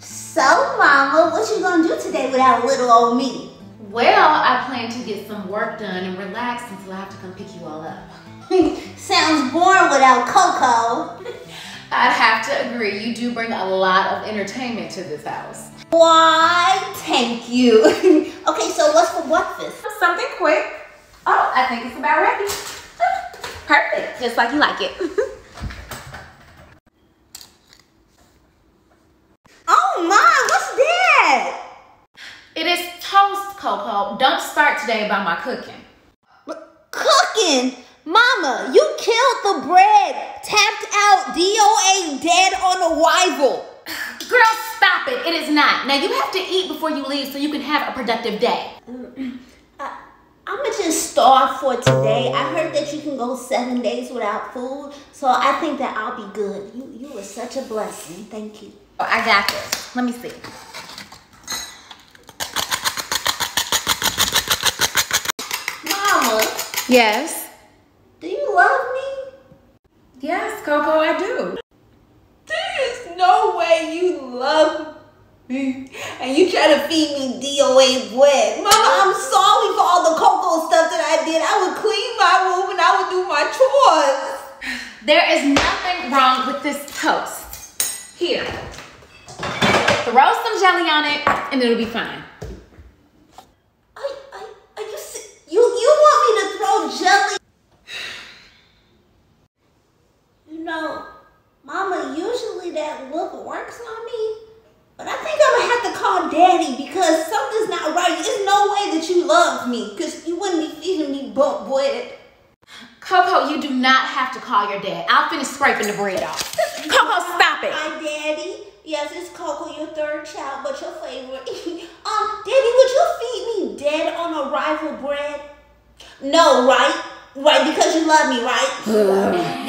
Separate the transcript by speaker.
Speaker 1: So, Mama, what you gonna do today without little old me?
Speaker 2: Well, I plan to get some work done and relax until I have to come pick you all up.
Speaker 1: Sounds boring without Coco.
Speaker 2: I'd have to agree, you do bring a lot of entertainment to this house.
Speaker 1: Why, thank you. okay, so what's for breakfast?
Speaker 2: Something quick. Oh, I think it's about ready. Perfect, just like you like it.
Speaker 1: oh, Mom, what's that?
Speaker 2: It is toast, Don't start today by my cooking.
Speaker 1: Cooking? Mama, you killed the bread. Tapped out. DOA dead on arrival.
Speaker 2: Girl, stop it. It is not. Now you have to eat before you leave so you can have a productive day.
Speaker 1: I, uh, I'ma just starve for today. I heard that you can go seven days without food, so I think that I'll be good. You you were such a blessing. Thank you.
Speaker 2: Oh, I got this. Let me see.
Speaker 1: Mama,
Speaker 2: Yes.
Speaker 1: do you love me?
Speaker 2: Yes, Coco, I do.
Speaker 1: There's no way you love me and you try to feed me DOA bread. Mama, I'm sorry for all the Coco stuff that I did. I would clean my room and I would do my chores.
Speaker 2: There is nothing wrong with this toast. Here. Throw some jelly on it and it'll be fine.
Speaker 1: Are, are, are you, se- you, you want me to throw jelly? You know, Mama, usually that look works on me. But I think I'm gonna have to call Daddy because something's not right. There's no way that you love me because you wouldn't be feeding me bump bread.
Speaker 2: Coco, you do not have to call your dad. I'll finish scraping the bread off. Coco, stop it.
Speaker 1: Hi, Daddy. Yes, it's Coco, your third child, but your favorite. um, Daddy, would you feed me dead on arrival bread? No, right? Right, because you love me, right?